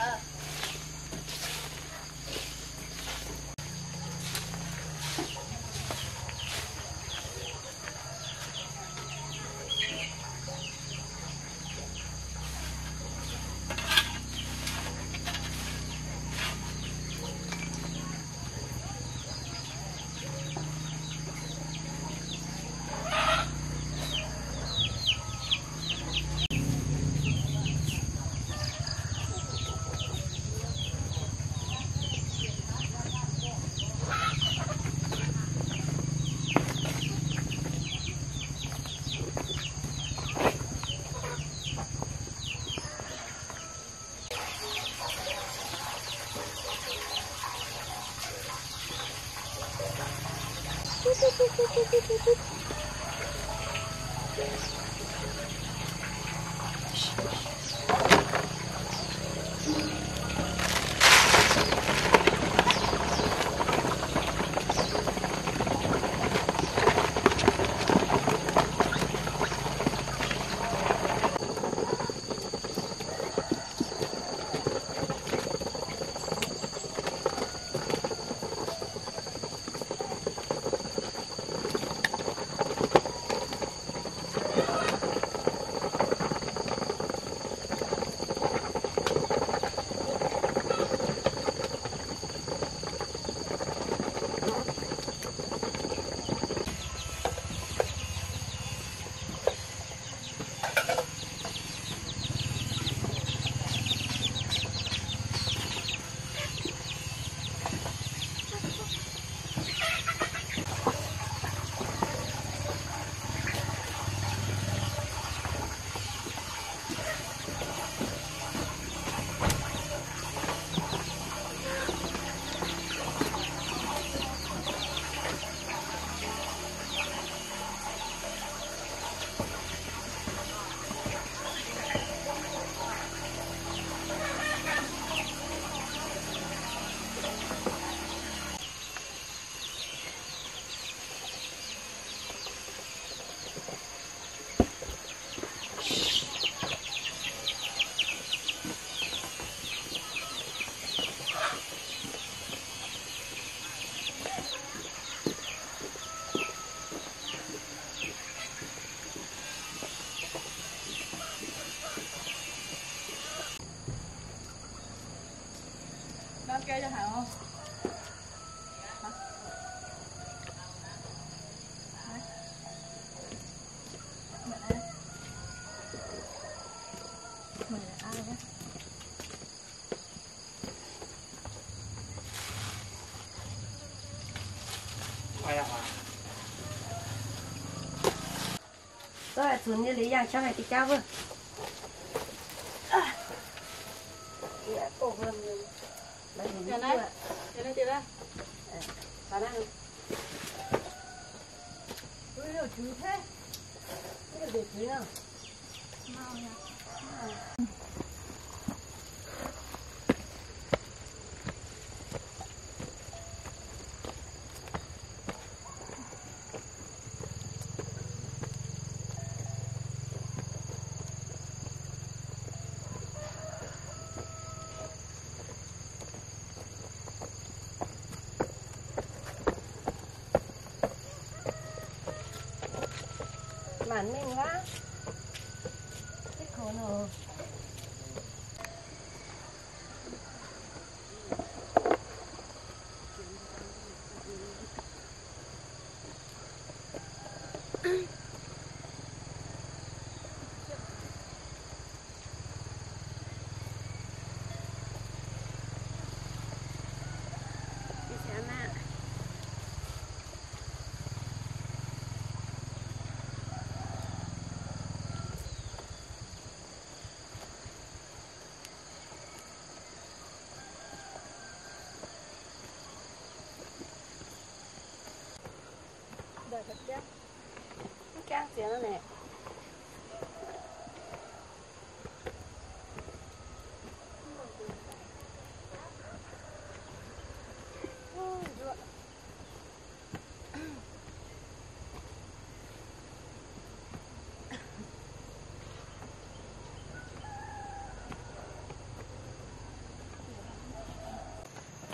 Uh. Vì mình luôn ờ Bán xuống như lý giang cho hai tí cao vừa cổ là Giờ những này. cái này chị ra. khả năng Ui, đồ chú thế. cái được gì không Mau nha. nè.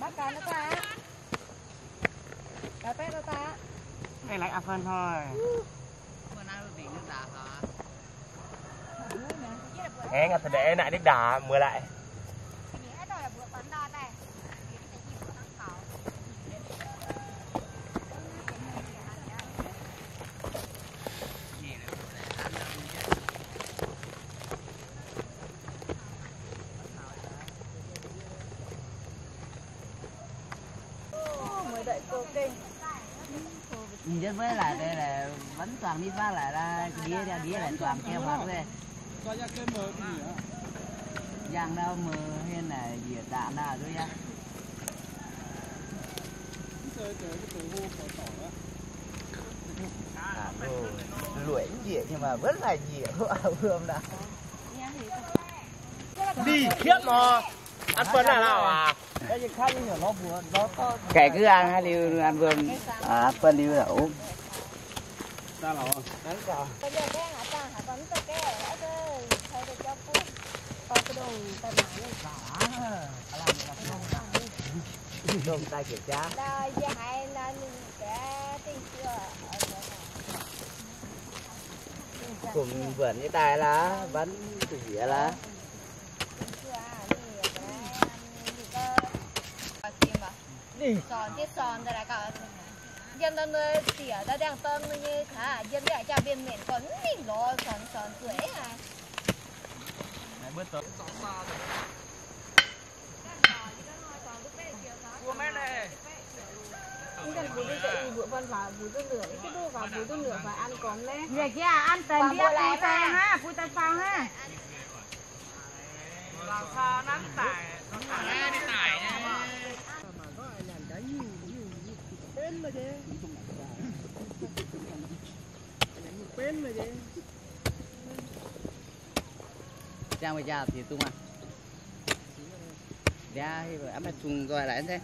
Bắt cá nó ta. Cá pet nó ta. Đây lại ập hơn thôi. Hẹn thật để lại đích đá mưa lại. Rất với lại đây là vẫn toàn đi phát lại là đĩa ra đĩa lại toàn keo phát về giang đâu mờ hay là gì ở tạm nào thôi ya à, luyện dịa nhưng mà vẫn là dịa hương đã đi khiết mà. Ăn phân là nào à? Cái gì cứ ăn hai liu ăn vườn à phân liu ốm ra là đánh cả bây giờ cái hả ta hả còn cái cái ở đây thôi để cho cô coi tay không tay kiểm tra là giờ hai là cái tình chưa cùng vườn như tài là vẫn dĩa là đi sòn tiết sòn đây là cả dân ta nơi tỉa đã đang tâm như thả dân lại cho bên miền còn mình lo sòn sòn tuổi à bớt tới đi tương nửa phải ăn còn đấy. Vậy kia ăn đi phu tay ha phu tay phao ha. Làm sao nắng tải? Nó tải. Đi tải trang bây giờ thì tung à. Ra thì ấm là trùng rồi lại thế.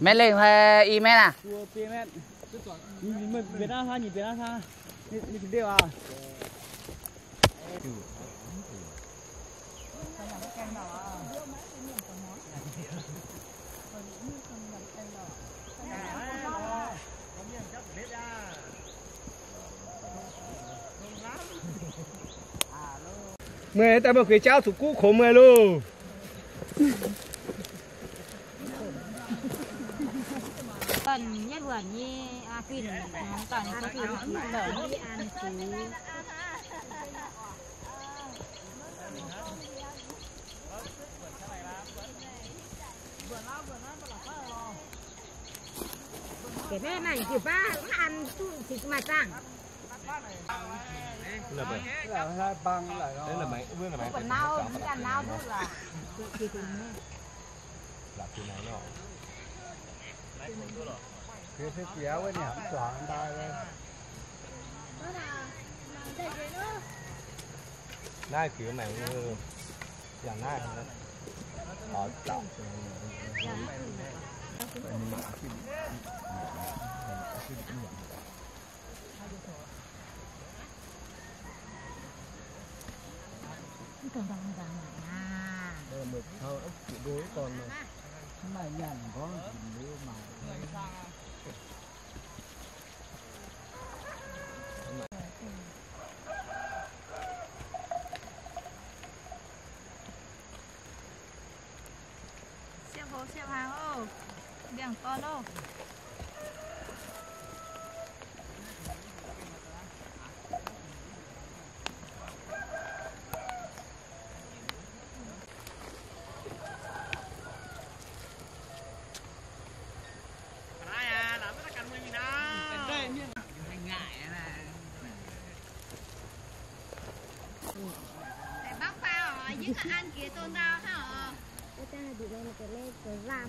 Mẹ lên hay mẹ à? Nhìn Việt Nam sao nhìn Việt Nam sao nhìn đều à mẹ ta bảo cái cháu thủ cũ khổ mẹ luôn. Phần nhất vườn như a phin toàn có lở như ăn chú cái bên này chỉ ba cũng ăn thì mà chẳng. Là vậy là hai băng lại đó đấy là mấy với là mấy phần nào cũng ăn nào tức là thì thì là từ này nó cái thứ kéo ấy nhỉ chọn tay đây nai kiểu mày như dạng nai thôi họ à đây là mực thao ốc tuyệt đối còn này này nhận có gì nữa mà xem hồ xem hàng ô biển con đâu bác phao ở những ăn kia tôn rau hả ta bị lên cái lên cái làm.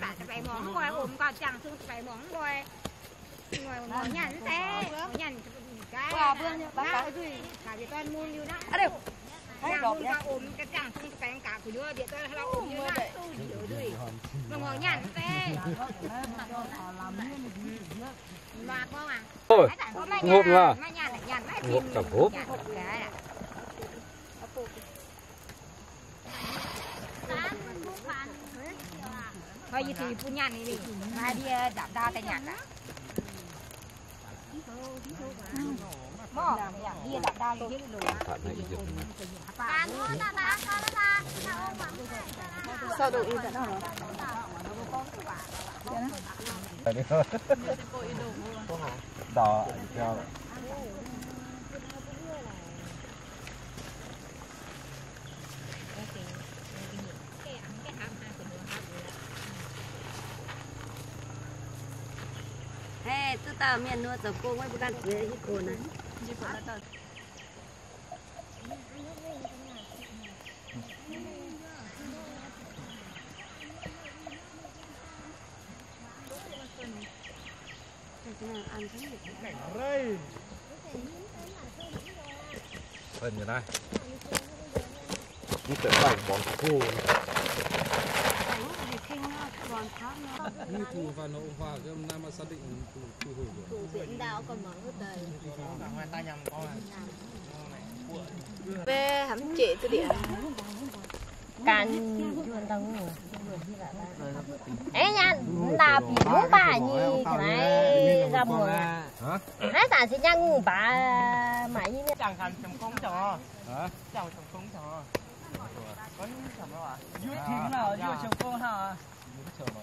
làm cả cái bài món rồi ôm con chẳng cái bài món rồi rồi nhà nó té món nhà cái Qua bữa nha, bác. gì? Cả thì con mua như đó. À đều. nhà mua con ôm cái chẳng thương cái cả của đứa để tôi lao ôm như đó mà món nhà nó té mà con à? Ngộp ngộp à? ngộp cả hộp. Thôi gì thì punya nih nih. Nah dia đạp đa tay nhạc á. Mò, dia đạp đa luôn. Sao được in tận đó đỏ cho Ê, tôi tao miền nuôi tao cô mới bukan cưới cái cô này. Phần như này Như kiểu bỏng bỏng khu bánh thì kinh nó còn tháo nó Như khu và nổ hoa cái hôm nay mà xác định khu khu hồi rồi cụ viện đạo còn mở hết đời Về hắm chị tôi điện Ê nha, là bị muốn bà nhì cái này ra mùa Hả? Sản sinh ngủ bà mãi như thế chẳng hành chồng công trò Hả? chẳng chồng công trò có những chồng đâu à dưới thính nào dưới chồng cô hả Chờ mà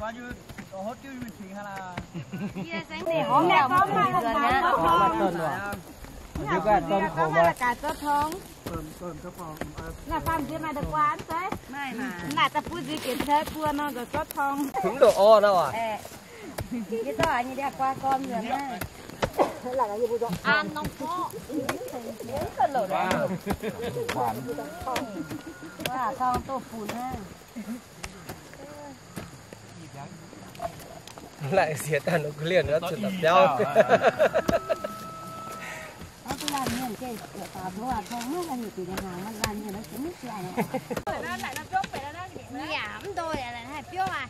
qua dưới hốt dưới thính hay là hôm nay có mà là cả tốt rồi dưới cái tên khổ mà là cả tốt thông. tên tên cái phòng Là phạm kia mà được quán thế. mà. Là ta phu gì kiến thế phu nó được tốt thông. Thúng đồ o đâu à? cái đó anh đi qua con rồi nha Ăn nông phó Ba khoản và con tô phun ha Lại xỉa tàn nó cứ liền nó tập nhau nó cứ làm như thế, cửa tòa bố à không nó là nhiều từ hàng nó làm như nó cũng biết lại Giảm tôi là hai phiếu à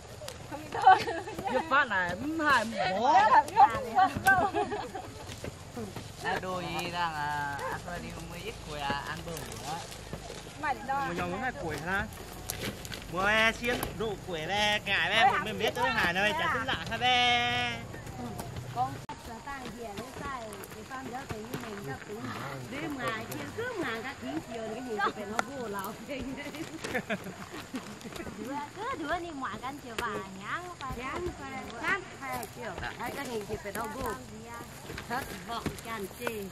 dưới phát này hai bố Đã đôi rằng à ăn rồi đi mới ít của ăn bự. đó một nhóm những củi ha mua e chiên đủ củi le ngại le mình biết tới hà nơi chả cũng lạ ha về con là tăng gì nó sai thì con đó thì đi mà chiều cứ mà các tiếng chiều cái gì thì phải nó vô lão Cứ đứa đi ngoại กัน chiều bà nháng phải. Dám phải cắt hay chiều hay cái gì thì phải nó vô thất vọng tràn trề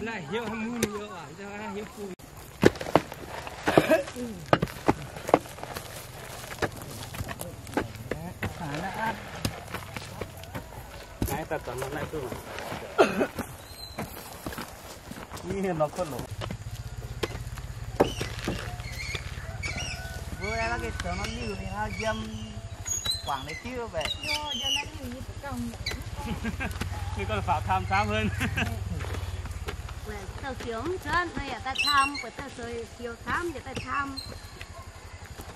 Lại hiệu hâm mưu nữa à? Cho hiệu nó lại nó lỗ Vừa đây là cái tưởng nó như thì nó dâm Quảng đấy chưa thì còn phải tham tham hơn tao sướng chân này là ta tham của tao rồi chiều tham giờ ta tham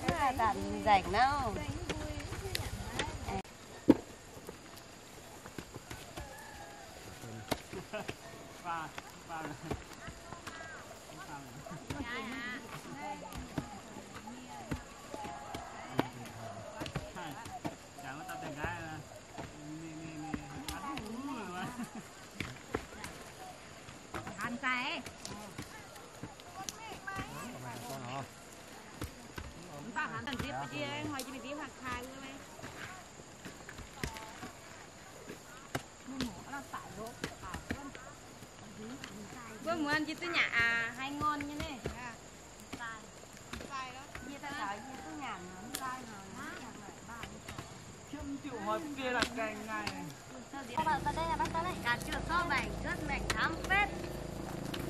Thế là rảnh đâu và và chẳng có tập thành cái là nè nè nè ăn uống rồi mà Ăn say. ta hẳn thành tiếp cái gì ngoài chỉ mình tiếp hạt khai nữa mấy Vâng, muốn ăn chỉ tôi nhà à hay ngon như này. Như ta nói như tôi nhà nó sai rồi. Chịu hỏi kia là cành ngày Các bạn tới đây là bắt tới đây. Cả chưa so bảnh rất mệt thắm phết.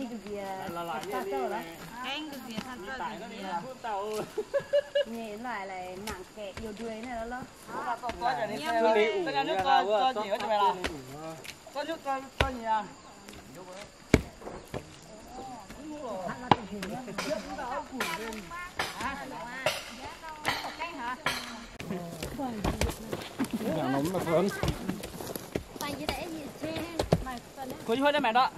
Hốt vô. Đi thôi ha. Vô. Mà tả những hội in tâm như là Còn tao có nhiều cái chiều hốt rồi à Này cái gì Là lại ta đi. tơ đó. Anh cái gì ta tơ Tại nó cái đi gì là phút tàu. Nhẹ lại lại nặng kẹt yêu đuôi này đó lo. Có có cho đi xe là Tất cả nước con con gì hết cho mày làm Con nước con con gì à Nhà nóng mà phấn. Tay như thế gì chê. Cô chú hết đấy mẹ đó Tẩy kẹo củ tẩy kít rồi. ไอ้จ้าได้การเจ้าแก้วอ๋อ Ở dưới trời đúng dính một tuần tiền đó สีก็เขื่อน Đó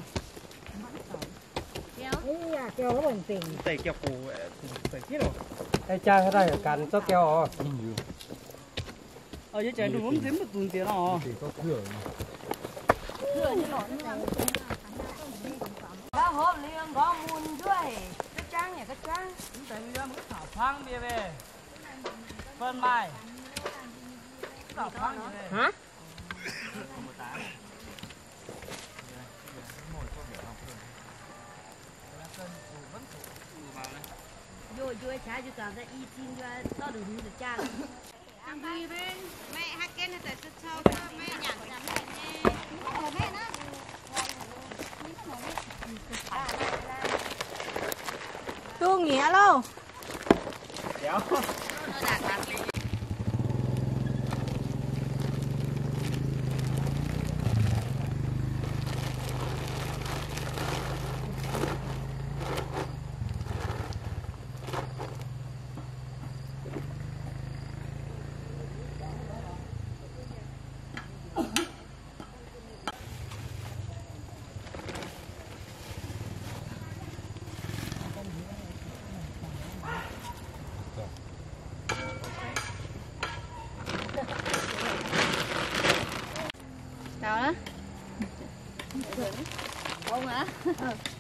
hộp liền có mùn đuôi. Cái trắng nhỉ, cái trắng. Tại vì nó mới thảo phang bia về Phân mai Thảo phang về Hả? Vô vô trái cho cả ra y tin cho to được như cha. mẹ hát kết là tại sao mẹ nhặt ra mẹ nè Tu nghĩa lâu. Kéo. Nào đó. Ông hả?